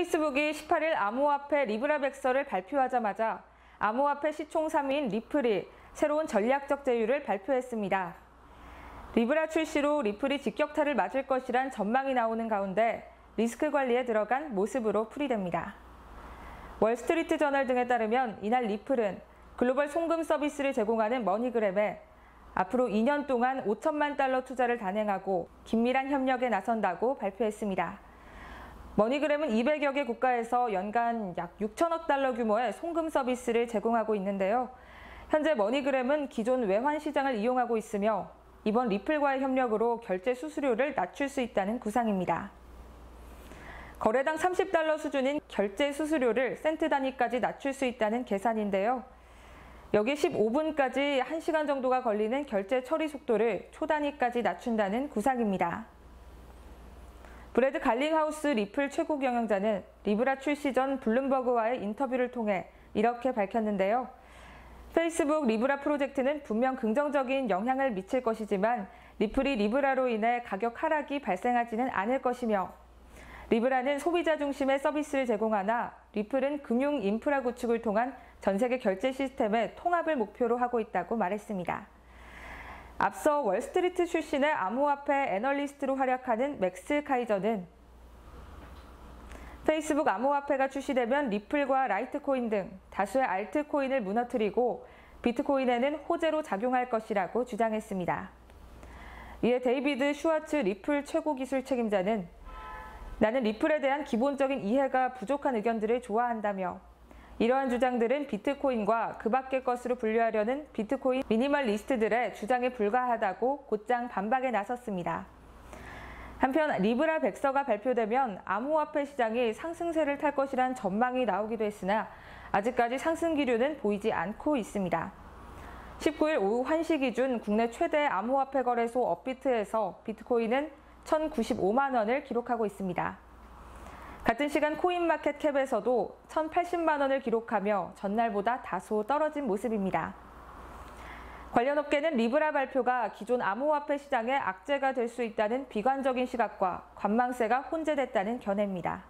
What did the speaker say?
페이스북이 18일 암호화폐 리브라 백서를 발표하자마자 암호화폐 시총 3위인 리플이 새로운 전략적 제휴를 발표했습니다. 리브라 출시로 리플이 직격탄을 맞을 것이란 전망이 나오는 가운데 리스크 관리에 들어간 모습으로 풀이됩니다. 월스트리트 저널 등에 따르면 이날 리플은 글로벌 송금 서비스를 제공하는 머니그램에 앞으로 2년 동안 5천만 달러 투자를 단행하고 긴밀한 협력에 나선다고 발표했습니다. 머니그램은 200여 개 국가에서 연간 약 6천억 달러 규모의 송금 서비스를 제공하고 있는데요. 현재 머니그램은 기존 외환 시장을 이용하고 있으며 이번 리플과의 협력으로 결제 수수료를 낮출 수 있다는 구상입니다. 거래당 30달러 수준인 결제 수수료를 센트 단위까지 낮출 수 있다는 계산인데요. 여기 15분까지 1시간 정도가 걸리는 결제 처리 속도를 초단위까지 낮춘다는 구상입니다. 브래드 갈링하우스 리플 최고 경영자는 리브라 출시 전 블룸버그와의 인터뷰를 통해 이렇게 밝혔는데요. 페이스북 리브라 프로젝트는 분명 긍정적인 영향을 미칠 것이지만 리플이 리브라로 인해 가격 하락이 발생하지는 않을 것이며 리브라는 소비자 중심의 서비스를 제공하나 리플은 금융 인프라 구축을 통한 전 세계 결제 시스템의 통합을 목표로 하고 있다고 말했습니다. 앞서 월스트리트 출신의 암호화폐 애널리스트로 활약하는 맥스 카이저는 페이스북 암호화폐가 출시되면 리플과 라이트코인 등 다수의 알트코인을 무너뜨리고 비트코인에는 호재로 작용할 것이라고 주장했습니다. 이에 데이비드 슈와츠 리플 최고 기술 책임자는 나는 리플에 대한 기본적인 이해가 부족한 의견들을 좋아한다며 이러한 주장들은 비트코인과 그 밖의 것으로 분류하려는 비트코인 미니멀리스트들의 주장에 불과하다고 곧장 반박에 나섰습니다. 한편 리브라 백서가 발표되면 암호화폐 시장이 상승세를 탈 것이란 전망이 나오기도 했으나 아직까지 상승 기류는 보이지 않고 있습니다. 19일 오후 1시 기준 국내 최대 암호화폐 거래소 업비트에서 비트코인은 1,095만 원을 기록하고 있습니다. 같은 시간 CoinMarketCap에서도 1,080만 원을 기록하며 전날보다 다소 떨어진 모습입니다. 관련 업계는 리브라 발표가 기존 암호화폐 시장의 악재가 될 수 있다는 비관적인 시각과 관망세가 혼재됐다는 견해입니다.